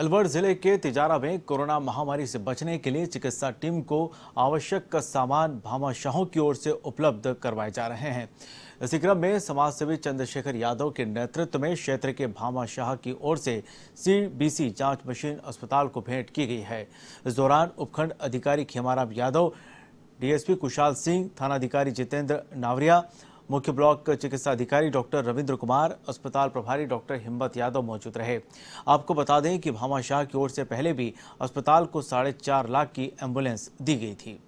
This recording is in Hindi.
अलवर ज़िले के तिजारा में कोरोना महामारी से बचने के लिए चिकित्सा टीम को आवश्यक सामान भामाशाहों की ओर से उपलब्ध करवाए जा रहे हैं। इसी क्रम में समाजसेवी चंद्रशेखर यादव के नेतृत्व में क्षेत्र के भामाशाह की ओर से सीबीसी जाँच मशीन अस्पताल को भेंट की गई है। इस दौरान उपखंड अधिकारी खेमाराम यादव, डीएसपी कुशाल सिंह, थानाधिकारी जितेंद्र नावरिया मुख्य ब्लॉक चिकित्सा अधिकारी डॉक्टर रविंद्र कुमार, अस्पताल प्रभारी डॉक्टर हिम्मत यादव मौजूद रहे। आपको बता दें कि भामाशाह की ओर से पहले भी अस्पताल को साढ़े चार लाख की एंबुलेंस दी गई थी।